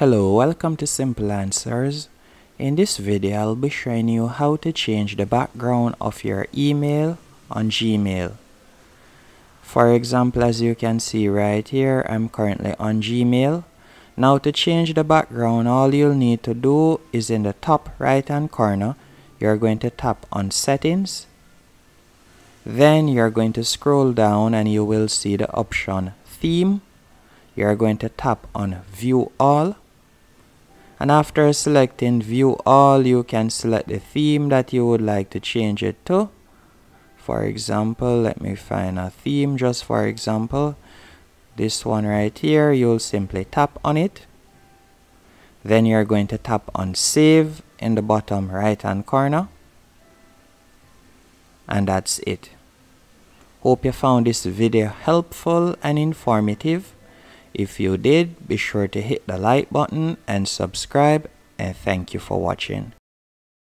Hello, welcome to Simple Answers. In this video, I'll be showing you how to change the background of your email on Gmail. For example, as you can see right here, I'm currently on Gmail. Now to change the background, all you'll need to do is in the top right hand corner, you're going to tap on settings. Then you're going to scroll down and you will see the option theme. You're going to tap on view all. And after selecting view all, you can select the theme that you would like to change it to. For example, let me find a theme just for example. This one right here, you'll simply tap on it. Then you're going to tap on save in the bottom right hand corner. And that's it. Hope you found this video helpful and informative. If you did, be sure to hit the like button and subscribe and thank you for watching.